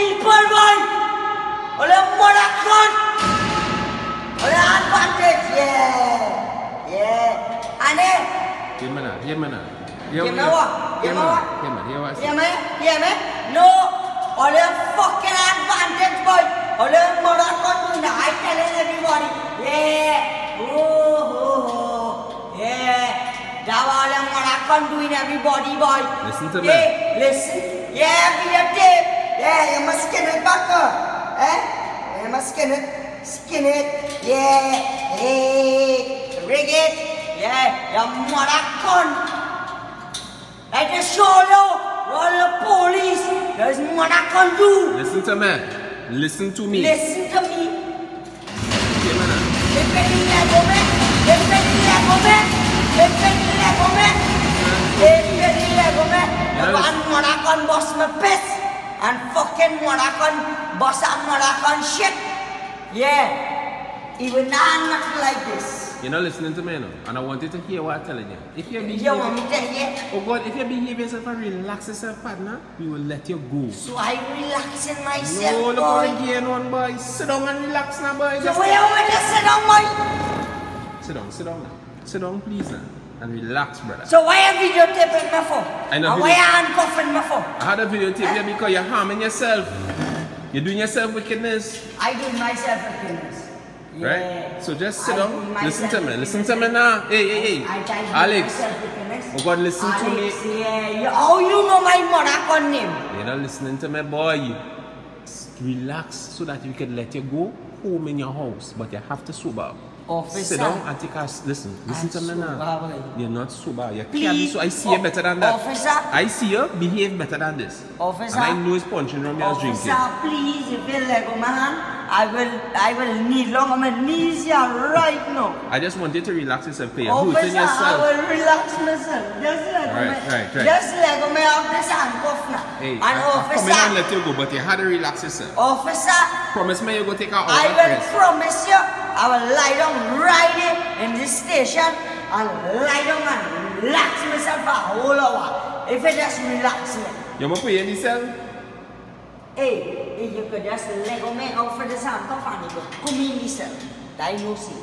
People, Ole Morakon! Yeah! Yeah! Yeah! Yeah! Doing everybody, boy! Listen to yeah. me! Listen! Yeah! Yeah, you must skin it back up. Eh? You must skin it. Skin it. Yeah. Hey. Rig it. Yeah. Your mother cunt. Like a solo, all the police, there's what I can do. Listen to me. Listen to me. Listen to me. Hear me now. Depende lego me, depende lego me, depende lego me, depende lego me. The Yeah, one what I can bust my piss and fucking what I can bust and what I can shit. Yeah. Even now, nothing like this. You're not listening to me now. And I want you to hear what I'm telling you. If you behave, You want me to hear? oh God, if you behave yourself and relax yourself, partner, we will let you go. So I'm relaxing myself, No, look boy. again one boy. Sit down and relax now, boy. So Just where you want to sit down, boy? sit down, sit down now. Sit down, please now. And relax, brother. So why are videotaping me for? I know why video- are handcuffing me for? I had a videotape here eh? because you're harming yourself. You're doing yourself wickedness, I do myself wickedness. goodness. right? So just sit I down. Listen to me. Listen to me now. Hey, hey, hey. Alex. myself a goodness. Oh God, listen to me. Yeah. You, oh, you know my mother name. You're not listening to me, boy. Relax so that you can let you go home in your house, but you have to sober up. Officer. Sit down and take. Listen, listen to me now. You're not sober. You can't be so. I see you better than that. officer. I see you behave better than this. Officer. And I know it's punching around me as Officer, drinking. please, if you let go, man, I will, I will kneel down on my knees here right now. I just want you to relax yourself, play. Officer, I yourself. will relax myself. Just let Right, me, right, right. just let go me off this handcuff now. Hey, and I, come officer, in and let you go, but you had to relax yourself. officer, Promise me you go take out all I will rest. promise you, I will lie down right here in this station and lie down and relax myself for a whole hour. If I just relax me. You want to put you in the cell? Hey, if you could just let go me out for this handcuff and you could come in this cell. I know see.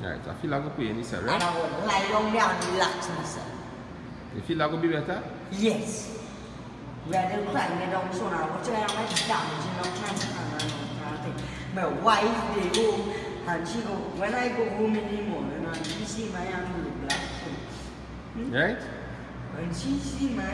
Right, I feel like I put you in the cell, And right? I will lie down there and relax myself. You feel like I be better? Yes. Where they climb me down so now, but I am damaging up my hand. My wife, they go, and she go, when I go home in the morning, and she see my hand look black, so Right? when she see my